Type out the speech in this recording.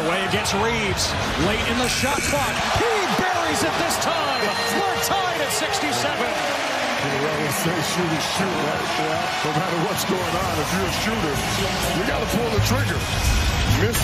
against Reaves, Late in the shot clock. He buries it this time. We're tied at 67. Say shoot shoot, right? Yeah. No matter what's going on, if you're a shooter, you got to pull the trigger. Miss